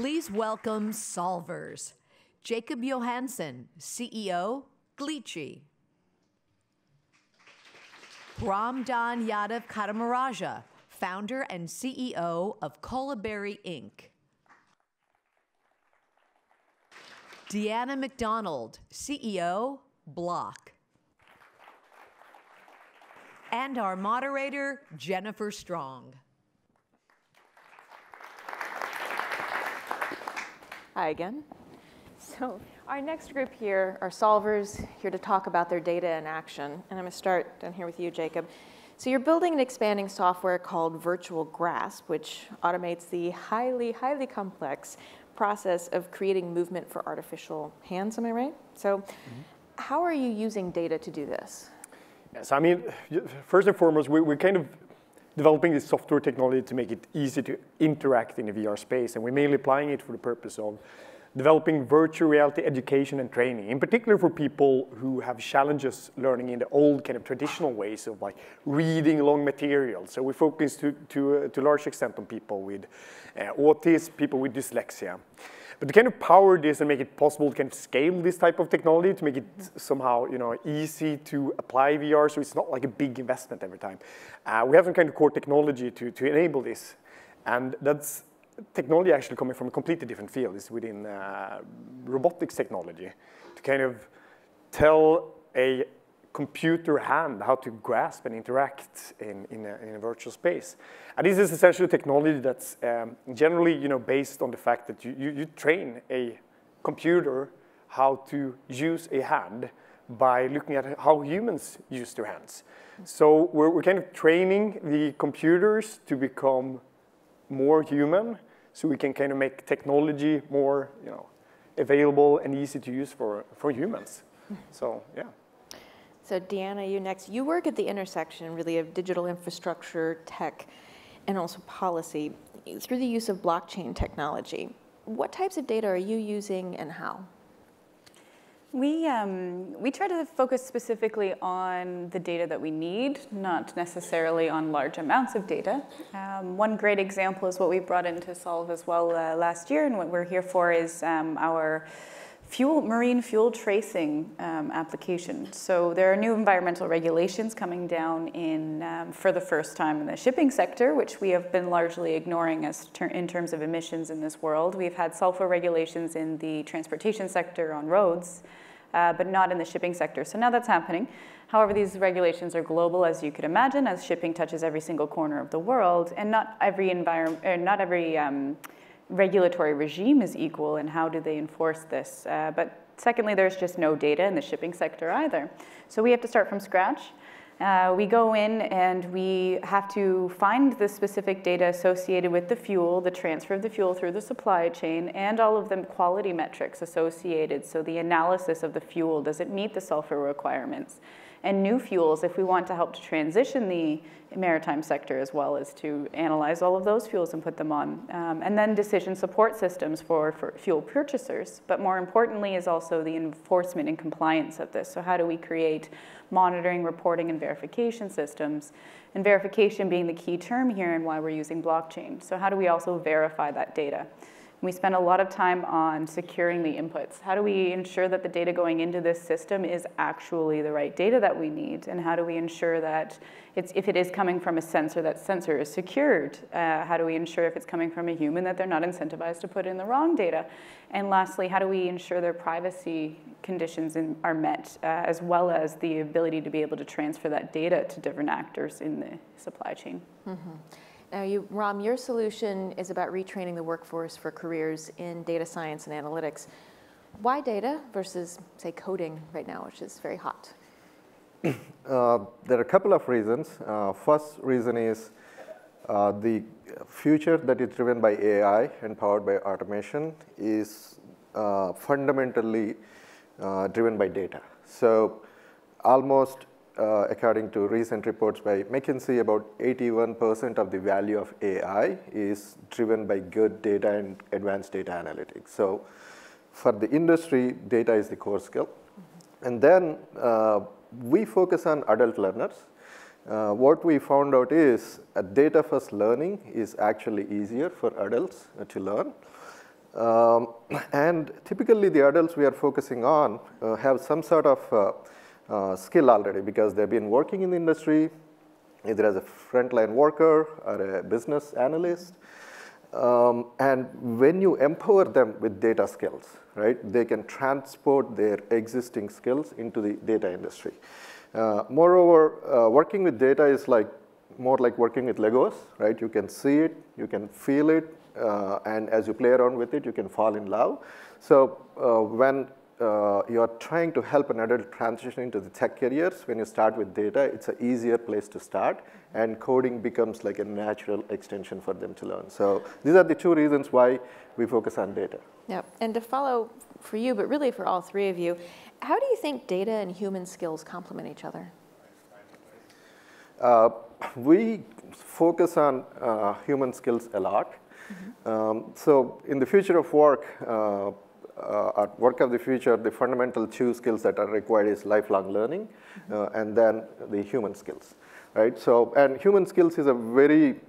Please welcome Solvers. Jakob Johansson, CEO, Gleechi. Ramdan Yadav Kattamaraja, founder and CEO of Colaberry Inc. Deanna MacDonald, CEO, BLOC. And our moderator, Jennifer Strong. Hi again. So our next group here are solvers here to talk about their data in action. And I'm going to start down here with you, Jakob. So you're building and expanding software called Virtual Grasp, which automates the highly, highly complex process of creating movement for artificial hands, am I right? So mm -hmm. how are you using data to do this? Yes, I mean, first and foremost, we, we're kind of developing this software technology to make it easy to interact in the VR space, and we're mainly applying it for the purpose of developing virtual reality education and training, in particular for people who have challenges learning in the old kind of traditional ways of like reading long material. So we focus to, to, uh, to a large extent on people with uh, autism, people with dyslexia. But to kind of power this and make it possible to kind of scale this type of technology, to make it somehow you know, easy to apply VR so it's not like a big investment every time. Uh, we have some kind of core technology to, to enable this. And that's technology actually coming from a completely different field. It's within uh, robotics technology to kind of tell a computer hand how to grasp and interact in, in, a, in a virtual space. And this is essentially technology that's um, generally you know, based on the fact that you, you, you train a computer how to use a hand by looking at how humans use their hands. So we're, we're kind of training the computers to become more human so we can kind of make technology more you know, available and easy to use for, for humans. So, yeah. So Deanna, you next. You work at the intersection really of digital infrastructure, tech, and also policy through the use of blockchain technology. What types of data are you using and how? We, um, we try to focus specifically on the data that we need, not necessarily on large amounts of data. Um, one great example is what we brought in to solve as well uh, last year, and what we're here for is um, our fuel, marine fuel tracing um, application. So there are new environmental regulations coming down in, um, for the first time in the shipping sector, which we have been largely ignoring as ter in terms of emissions in this world. We've had sulfur regulations in the transportation sector on roads, uh, but not in the shipping sector. So now that's happening. However, these regulations are global, as you could imagine, as shipping touches every single corner of the world, and not every environment, not every um, regulatory regime is equal and how do they enforce this. Uh, but secondly, there's just no data in the shipping sector either. So we have to start from scratch. Uh, we go in and we have to find the specific data associated with the fuel, the transfer of the fuel through the supply chain, and all of the quality metrics associated. So the analysis of the fuel, does it meet the sulfur requirements? And new fuels if we want to help to transition the maritime sector as well as to analyze all of those fuels and put them on. Um, and then decision support systems for, for fuel purchasers. But more importantly is also the enforcement and compliance of this. So how do we create monitoring, reporting, and verification systems? And verification being the key term here and why we're using blockchain. So how do we also verify that data? We spend a lot of time on securing the inputs. How do we ensure that the data going into this system is actually the right data that we need? And how do we ensure that it's, if it is coming from a sensor, that sensor is secured? Uh, how do we ensure if it's coming from a human that they're not incentivized to put in the wrong data? And lastly, how do we ensure their privacy conditions in, are met, uh, as well as the ability to be able to transfer that data to different actors in the supply chain? Mm -hmm. Now, you, Ram, your solution is about retraining the workforce for careers in data science and analytics. Why data versus, say, coding right now, which is very hot? Uh, there are a couple of reasons. Uh, first reason is uh, the future that is driven by AI and powered by automation is uh, fundamentally uh, driven by data. So almost uh, according to recent reports by McKinsey, about 81% of the value of AI is driven by good data and advanced data analytics. So for the industry, data is the core skill. Mm -hmm. And then uh, we focus on adult learners. Uh, what we found out is a data first learning is actually easier for adults uh, to learn. Um, and typically, the adults we are focusing on uh, have some sort of uh, skill already because they've been working in the industry, either as a frontline worker or a business analyst. Um, and when you empower them with data skills, right, they can transport their existing skills into the data industry. Uh, moreover, uh, working with data is like more like working with Legos, right? You can see it, you can feel it, uh, and as you play around with it, you can fall in love. So uh, when uh, you are trying to help an adult transition into the tech careers, when you start with data, it's an easier place to start, and coding becomes like a natural extension for them to learn. So these are the two reasons why we focus on data. Yep. And to follow for you, but really for all three of you, how do you think data and human skills complement each other? Uh, we focus on uh, human skills a lot. Mm-hmm. Um, so in the future of work, uh, uh, at work of the future, the fundamental two skills that are required is lifelong learning, uh, and then the human skills, right? So, and human skills is a very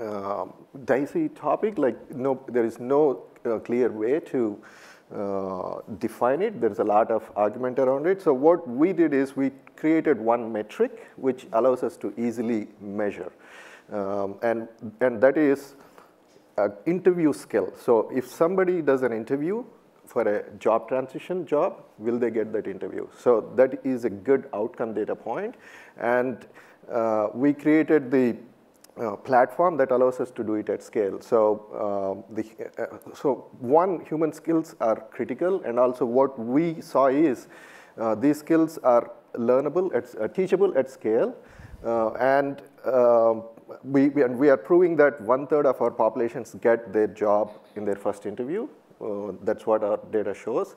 uh, dicey topic. Like, no, there is no uh, clear way to uh, define it. There's a lot of argument around it. So what we did is we created one metric which allows us to easily measure, um, and and that is interview skill. So if somebody does an interview, for a job transition job, will they get that interview? So that is a good outcome data point. And uh, we created the uh, platform that allows us to do it at scale. So, uh, the, uh, so one, human skills are critical, and also what we saw is uh, these skills are learnable, at, uh, teachable at scale, and um, we, we, and we are proving that one third of our populations get their job in their first interview, uh, Uh, that's what our data shows.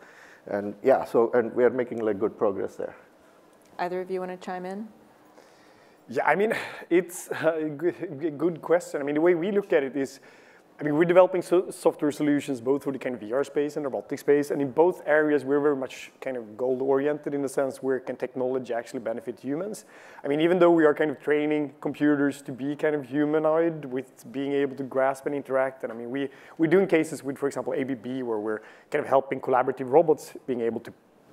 And yeah, so, and we are making like good progress there. Either of you want to chime in? Yeah, I mean, it's a good question. I mean, the way we look at it is, I mean, we're developing so software solutions both for the kind of VR space and the robotic space, and in both areas, we're very much kind of goal-oriented in the sense where can technology actually benefit humans. I mean, even though we are kind of training computers to be kind of humanoid with being able to grasp and interact, and I mean, we, we're doing cases with, for example, ABB, where we're kind of helping collaborative robots being able to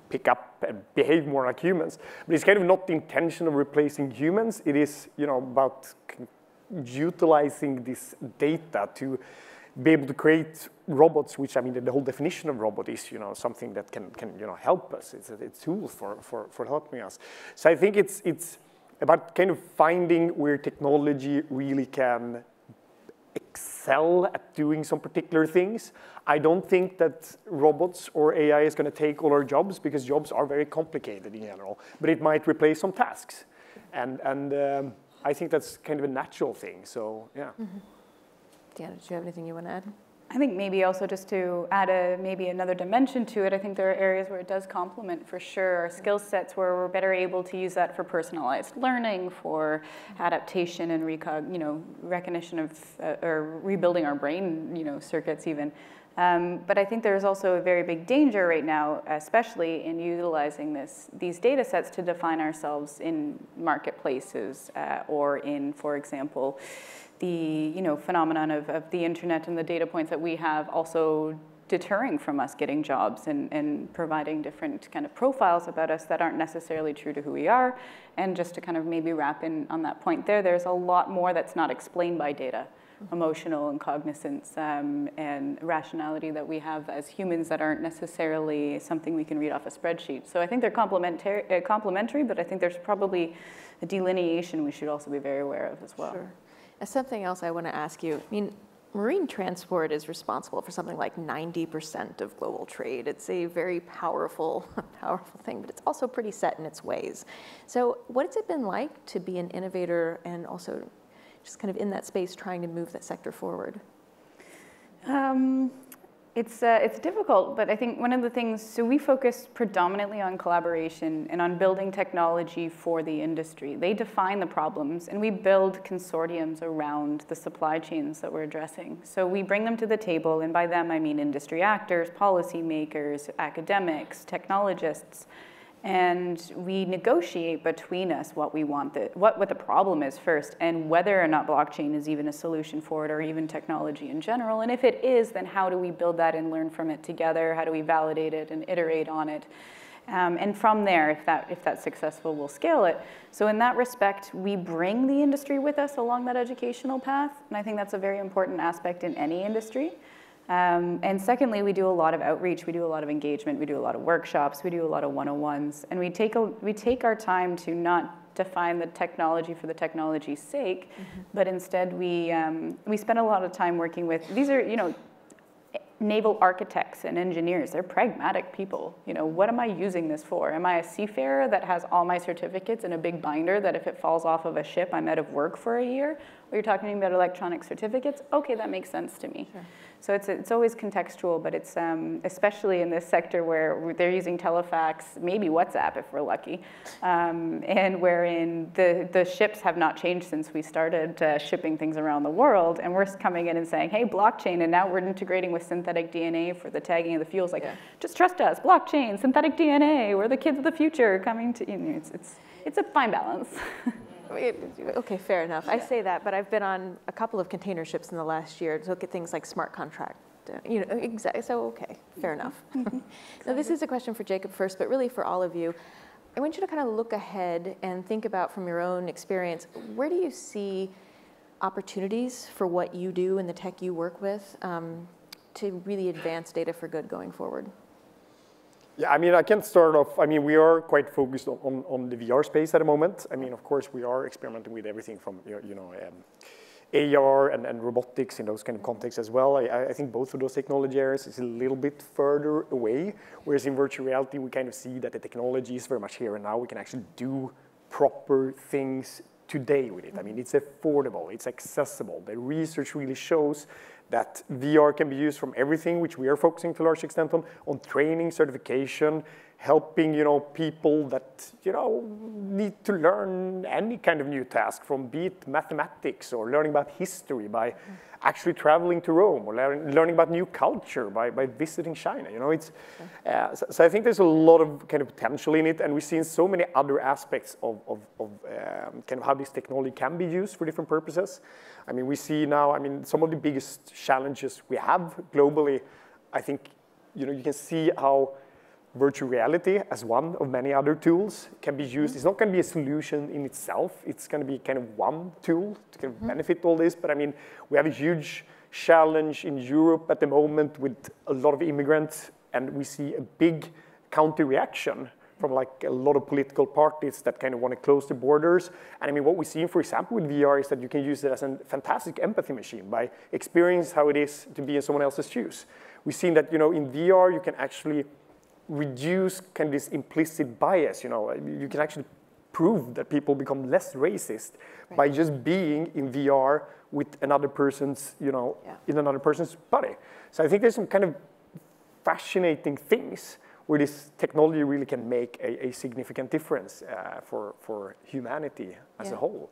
pick up and behave more like humans. But it's kind of not the intention of replacing humans. It is, you know, about utilizing this data to be able to create robots, which I mean, the, whole definition of robot is, you know, something that can, can you know, help us. It's a, a tool for, for, for helping us. So I think it's, it's about kind of finding where technology really can excel at doing some particular things. I don't think that robots or AI is going to take all our jobs because jobs are very complicated in general, but it might replace some tasks. And, and um, I think that's kind of a natural thing. So yeah. Mm -hmm. Deanna, do you have anything you want to add? I think maybe also just to add a maybe another dimension to it, I think there are areas where it does complement for sure our skill sets where we're better able to use that for personalized learning, for adaptation and recog, you know, recognition of uh, or rebuilding our brain, you know, circuits even. Um, but I think there's also a very big danger right now, especially in utilizing this, these data sets to define ourselves in marketplaces uh, or in, for example, the you know, phenomenon of, of the internet and the data points that we have also deterring from us getting jobs and, and providing different kind of profiles about us that aren't necessarily true to who we are. And just to kind of maybe wrap in on that point there, there's a lot more that's not explained by data emotional and cognizance um, and rationality that we have as humans that aren't necessarily something we can read off a spreadsheet. So I think they're complementary, uh, complementary but I think there's probably a delineation we should also be very aware of as well. Sure. As something else I want to ask you, I mean, marine transport is responsible for something like 90% of global trade. It's a very powerful, powerful thing, but it's also pretty set in its ways. So what has it been like to be an innovator and also just kind of in that space trying to move that sector forward? Um, it's, uh, it's difficult, but I think one of the things, so we focus predominantly on collaboration and on building technology for the industry. They define the problems, and we build consortiums around the supply chains that we're addressing. So we bring them to the table, and by them I mean industry actors, policymakers, academics, technologists, and we negotiate between us what we want, the, what, what the problem is first, and whether or not blockchain is even a solution for it, or even technology in general. And if it is, then how do we build that and learn from it together? How do we validate it and iterate on it? Um, and from there, if, that, if that's successful, we'll scale it. So in that respect, we bring the industry with us along that educational path, and I think that's a very important aspect in any industry. Um, and secondly, we do a lot of outreach, we do a lot of engagement, we do a lot of workshops, we do a lot of one-on-ones, and we take, a, we take our time to not define the technology for the technology's sake, mm-hmm. but instead we, um, we spend a lot of time working with, these are, you know, naval architects and engineers, they're pragmatic people. You know, what am I using this for? Am I a seafarer that has all my certificates in a big binder that if it falls off of a ship, I'm out of work for a year? Or you're talking about electronic certificates? Okay, that makes sense to me. Sure. So it's, it's always contextual, but it's um, especially in this sector where they're using telefax, maybe WhatsApp if we're lucky, um, and wherein the, the ships have not changed since we started uh, shipping things around the world, and we're coming in and saying, hey, blockchain, and now we're integrating with synthetic DNA for the tagging of the fuels. Like, yeah. just trust us, blockchain, synthetic DNA, we're the kids of the future coming to, you know, it's, it's, it's a fine balance. Okay, fair enough. I say that, but I've been on a couple of container ships in the last year to look at things like smart contract. Uh, you know, exactly. So okay, fair enough. Mm-hmm. now this is a question for Jakob first, but really for all of you. I want you to kind of look ahead and think about from your own experience, where do you see opportunities for what you do and the tech you work with um, to really advance data for good going forward? Yeah, I mean, I can start off. I mean, we are quite focused on, on, the VR space at the moment. I mean, of course, we are experimenting with everything from, you know, um, AR and, and robotics in those kind of contexts as well. I, I think both of those technology areas is a little bit further away, whereas in virtual reality, we kind of see that the technology is very much here and now. We can actually do proper things today with it. I mean, it's affordable, it's accessible. The research really shows that VR can be used from everything, which we are focusing to a large extent on, on training, certification, helping you know people that you know need to learn any kind of new task, from be it mathematics or learning about history by actually traveling to Rome or learn, learning about new culture by, by visiting China. You know, it's uh, so, so, I think there's a lot of kind of potential in it, and we've seen so many other aspects of, of, of um, kind of how this technology can be used for different purposes. I mean, we see now, I mean, some of the biggest challenges we have globally, I think, you know, you can see how virtual reality as one of many other tools can be used. It's not going to be a solution in itself. It's going to be kind of one tool to kind of mm-hmm. benefit all this. But I mean, we have a huge challenge in Europe at the moment with a lot of immigrants, and we see a big counter reaction from like a lot of political parties that kind of want to close the borders. And I mean, what we see, for example, with VR is that you can use it as a fantastic empathy machine by experience how it is to be in someone else's shoes. We've seen that, you know, in VR, you can actually reduce kind of this implicit bias, you know, you can actually prove that people become less racist right. by just being in VR with another person's, you know, yeah. in another person's body. So I think there's some kind of fascinating things where this technology really can make a, a significant difference uh, for, for humanity as yeah. a whole.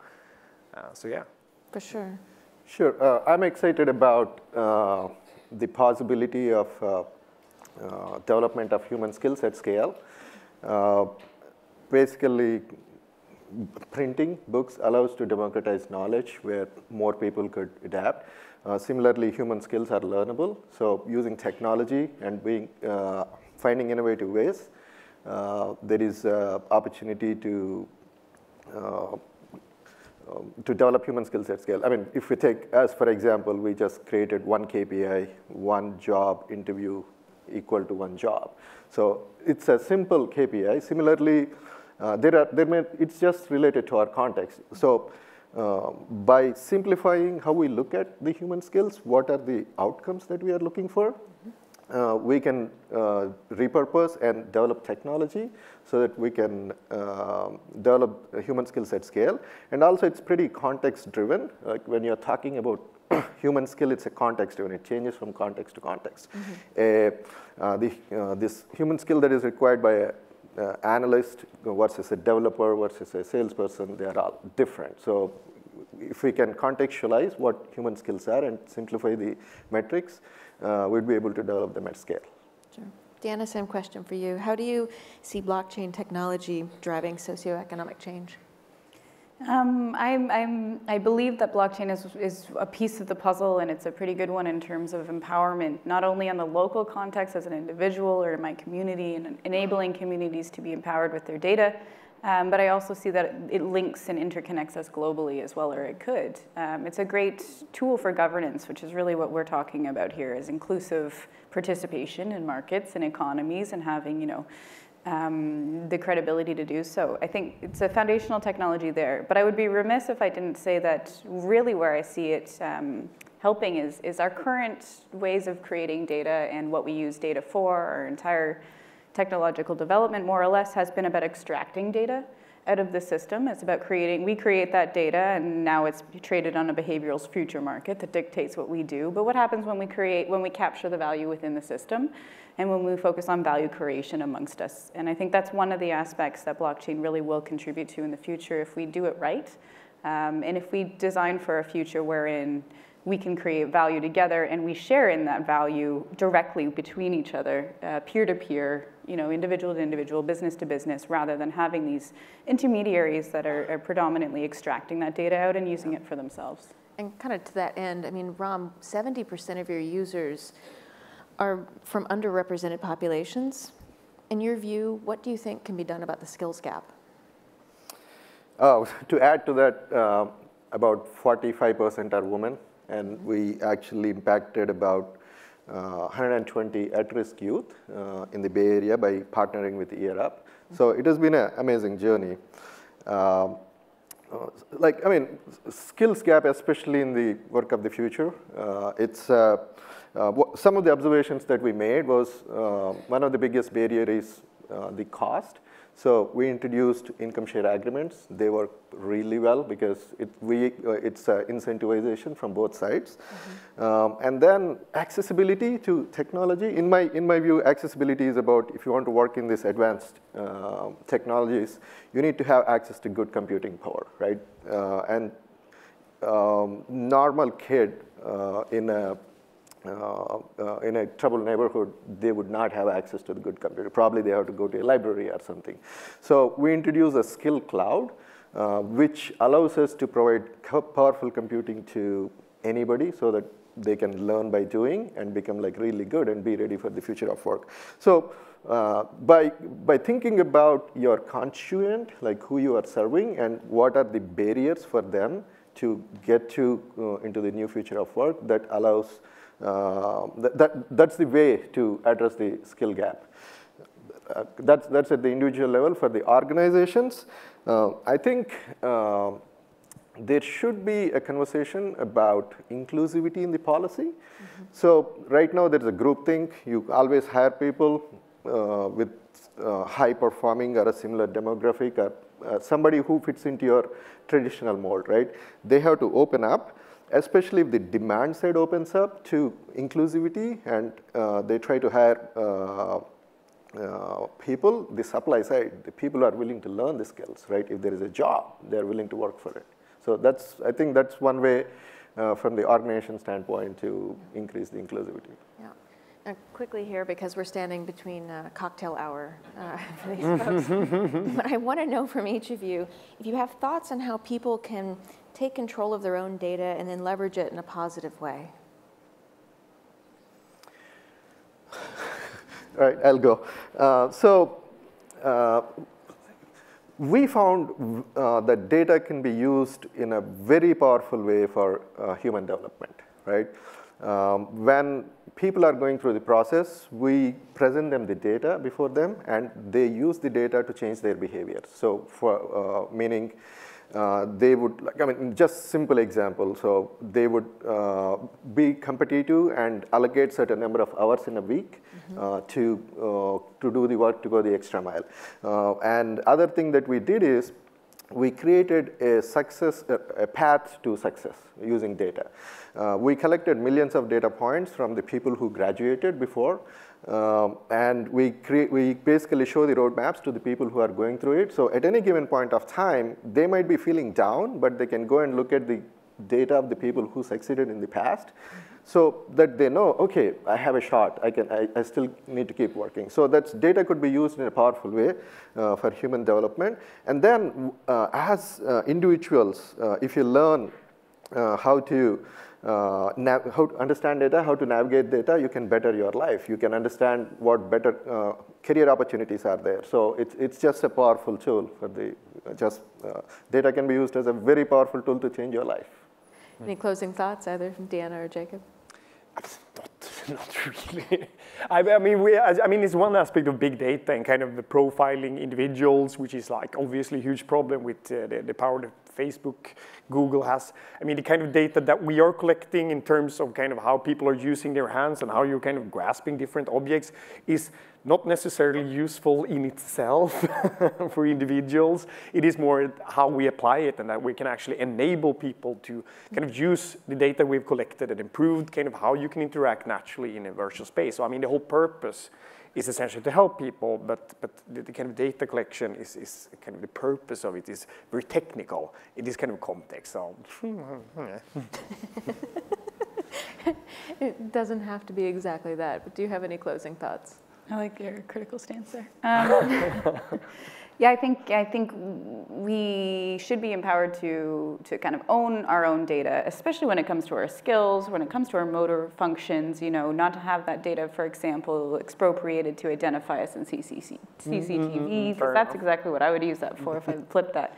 Uh, so yeah. For sure. Sure. Uh, I'm excited about uh, the possibility of uh, uh, development of human skills at scale. basically, printing books allows to democratize knowledge where more people could adapt. Uh, similarly, human skills are learnable. So using technology and being uh, finding innovative ways, uh, there is opportunity to um, to develop human skills at scale. I mean, if we take, as for example, we just created one KPI, one job interview equal to one job. So it's a simple KPI. Similarly, uh, there are, there may, it's just related to our context. So uh, by simplifying how we look at the human skills, what are the outcomes that we are looking for, uh, we can uh, repurpose and develop technology so that we can uh, develop human skills at scale. And also it's pretty context driven. Like when you're talking about human skill, it's a context driven. It changes from context to context. Mm -hmm. the, uh, this human skill that is required by an analyst versus a developer versus a salesperson, they are all different. So if we can contextualize what human skills are and simplify the metrics, uh, we'd be able to develop them at scale. Sure. Deanna, same question for you. How do you see blockchain technology driving socioeconomic change? Um, I'm, I'm, i believe that blockchain is, is a piece of the puzzle, and it's a pretty good one in terms of empowerment, not only on the local context as an individual or in my community, and enabling communities to be empowered with their data, um, but I also see that it links and interconnects us globally as well, or it could. Um, it's a great tool for governance, which is really what we're talking about here, is inclusive participation in markets and economies and having, you know, um, the credibility to do so. I think it's a foundational technology there, but I would be remiss if I didn't say that really where I see it um, helping is, is our current ways of creating data and what we use data for, our entire technological development more or less has been about extracting data out of the system. It's about creating, we create that data and now it's traded on a behavioral future market that dictates what we do. But what happens when we create, when we capture the value within the system and when we focus on value creation amongst us? And I think that's one of the aspects that blockchain really will contribute to in the future if we do it right. Um, and if we design for a future wherein we can create value together and we share in that value directly between each other, uh, peer to peer, you know, individual to individual, business to business, rather than having these intermediaries that are, are predominantly extracting that data out and using it for themselves. And kind of to that end, I mean, Ram, 70% of your users are from underrepresented populations. In your view, what do you think can be done about the skills gap? Uh, to add to that, uh, about 45% are women, and we actually impacted about uh, 120 at-risk youth uh, in the Bay Area by partnering with Year Up. So it has been an amazing journey. Um, uh, like, I mean, skills gap, especially in the work of the future, uh, it's, uh, some of the observations that we made was one of the biggest barrier is the cost. So we introduced income share agreements. They work really well because it, we, uh, it's uh, incentivization from both sides. Mm-hmm. Um, and then accessibility to technology. In my, in my view, accessibility is about if you want to work in these advanced uh, technologies, you need to have access to good computing power, right? Uh, and um, normal kid uh, in a in a troubled neighborhood, they would not have access to the good computer. Probably they have to go to a library or something. So we introduce a skill cloud, uh, which allows us to provide powerful computing to anybody so that they can learn by doing and become like really good and be ready for the future of work. So uh, by, by thinking about your constituent, like who you are serving and what are the barriers for them to get to uh, into the new future of work that allows uh, that, that, that's the way to address the skill gap. Uh, that's, that's at the individual level. For the organizations, uh, I think uh, there should be a conversation about inclusivity in the policy. Mm -hmm. So right now there's a group think. You always hire people uh, with uh, high performing or a similar demographic or somebody who fits into your traditional mold, right? They have to open up especially if the demand side opens up to inclusivity and uh, they try to hire uh, uh, people, the supply side, the people are willing to learn the skills, right? If there is a job, they're willing to work for it. So that's, I think that's one way uh, from the organization standpoint to increase the inclusivity. Yeah. Uh, quickly here, because we're standing between uh, cocktail hour uh, for these folks. but I want to know from each of you if you have thoughts on how people can take control of their own data and then leverage it in a positive way? All right, I'll go. Uh, so uh, we found uh, that data can be used in a very powerful way for uh, human development, right? Um, when people are going through the process, we present them the data before them, and they use the data to change their behavior. So, for uh, meaning uh, they would, like, I mean, just simple example. So they would uh, be competitive and allocate certain number of hours in a week mm-hmm. uh, to uh, to do the work to go the extra mile. Uh, and other thing that we did is we created a success, a path to success using data. Uh, we collected millions of data points from the people who graduated before, um, and we, create, we basically show the roadmaps to the people who are going through it. So at any given point of time, they might be feeling down, but they can go and look at the data of the people who succeeded in the past. so that they know, okay, I have a shot, I, can, I, I still need to keep working. So that data could be used in a powerful way uh, for human development. And then uh, as uh, individuals, uh, if you learn uh, how to uh, how to understand data, how to navigate data, you can better your life. You can understand what better uh, career opportunities are there. So it's, it's just a powerful tool for the, uh, just uh, data can be used as a very powerful tool to change your life. Any closing thoughts, either from Deanna or Jakob? Not, not really. I, I, mean, we, I mean, it's one aspect of big data and kind of the profiling individuals, which is like obviously a huge problem with uh, the, the power that Facebook, Google has. I mean, the kind of data that we are collecting in terms of kind of how people are using their hands and how you're kind of grasping different objects is not necessarily useful in itself for individuals. It is more how we apply it and that we can actually enable people to kind of use the data we've collected and improve kind of how you can interact naturally in a virtual space. So I mean, the whole purpose is essentially to help people, but, but the, the, kind of data collection is, is kind of the purpose of it is very technical in this kind of context. So. it doesn't have to be exactly that, but do you have any closing thoughts? I like your critical stance there. Um, yeah, I think I think we should be empowered to to kind of own our own data, especially when it comes to our skills, when it comes to our motor functions. You know, not to have that data, for example, expropriated to identify us in CCC, CCTV, because that's exactly what I would use that for if I flipped that.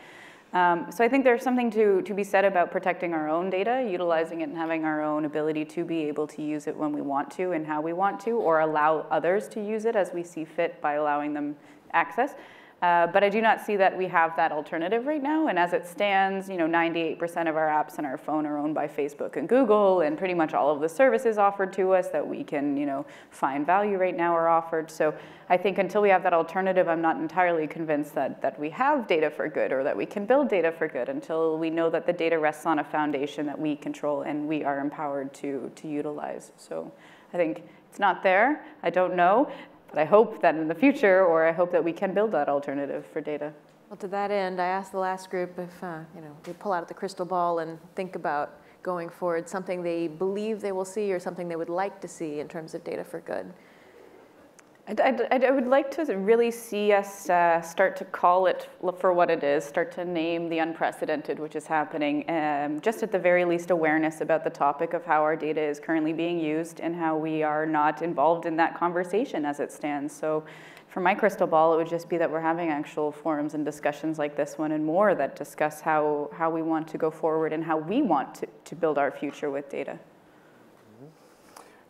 Um, so I think there's something to, to be said about protecting our own data, utilizing it and having our own ability to be able to use it when we want to and how we want to, or allow others to use it as we see fit by allowing them access. Uh, but I do not see that we have that alternative right now. And as it stands, you know, 98% of our apps on our phone are owned by Facebook and Google, and pretty much all of the services offered to us that we can, you know, find value right now are offered. So I think until we have that alternative, I'm not entirely convinced that, that we have data for good or that we can build data for good until we know that the data rests on a foundation that we control and we are empowered to, to utilize. So I think it's not there. I don't know. But I hope that in the future, or I hope that we can build that alternative for data. Well, to that end, I asked the last group if, uh, you know, they pull out the crystal ball and think about going forward, something they believe they will see or something they would like to see in terms of data for good. I'd, I'd, I would like to really see us uh, start to call it for what it is, start to name the unprecedented which is happening, um, just at the very least awareness about the topic of how our data is currently being used and how we are not involved in that conversation as it stands. So for my crystal ball, it would just be that we're having actual forums and discussions like this one and more that discuss how, how we want to go forward and how we want to, to build our future with data.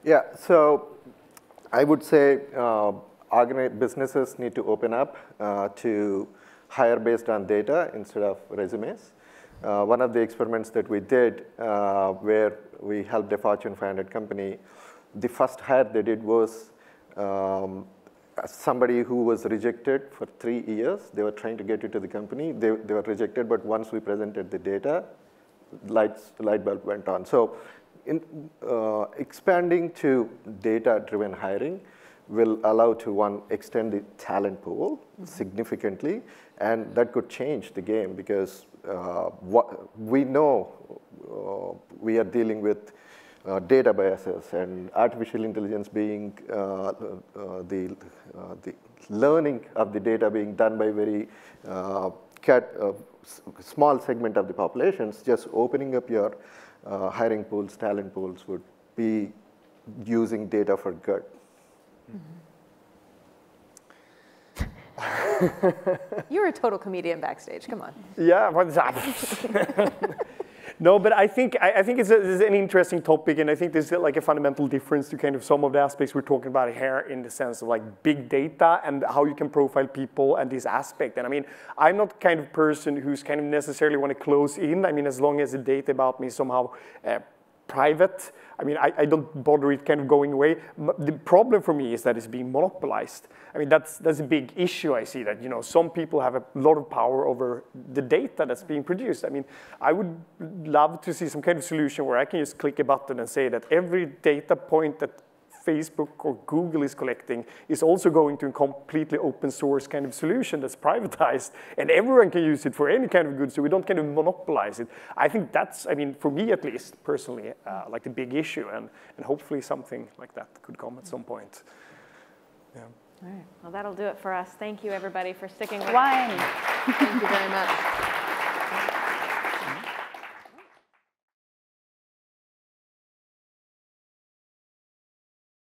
Yeah, so I would say uh, businesses need to open up uh, to hire based on data instead of resumes. Uh, one of the experiments that we did uh, where we helped a Fortune 500 company, the first hire they did was um, somebody who was rejected for three years. They were trying to get into the company. They, they were rejected, but once we presented the data, lights, light bulb went on. So in, uh, expanding to data-driven hiring will allow to one extend the talent pool mm-hmm. significantly, and that could change the game because uh, what we know uh, we are dealing with uh, data biases and artificial intelligence being uh, uh, the the learning of the data being done by very cat, small segment of the populations, just opening up your uh, hiring pools, talent pools would be using data for good. Mm-hmm. You're a total comedian backstage. Come on. Yeah, what's up? No, but I think I, I think it's, a, it's, an interesting topic, and I think there's like a fundamental difference to kind of some of the aspects we're talking about here in the sense of like big data and how you can profile people and this aspect. And I mean, I'm not kind of person who's kind of necessarily want to close in. I mean, as long as the data about me somehow uh, private. I mean, I, I, don't bother it kind of going away. The problem for me is that it's being monopolized. I mean, that's, that's a big issue I see that, you know, some people have a lot of power over the data that's being produced. I mean, I would love to see some kind of solution where I can just click a button and say that every data point that Facebook or Google is collecting is also going to a completely open source kind of solution that's privatized and everyone can use it for any kind of good, so we don't kind of monopolize it. I think that's, I mean, for me at least, personally, uh, like the big issue, and, and hopefully something like that could come at some point. Yeah. All right. Well, that'll do it for us. Thank you, everybody, for sticking with us. Thank you very much.